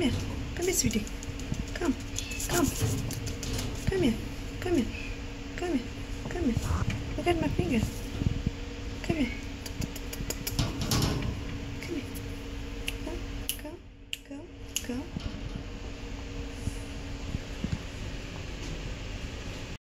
Come here. Come here, sweetie. Come. Come. Come here. Come here. Come here. Come here. Look at my finger. Come here. Come here. Come, come, come, come.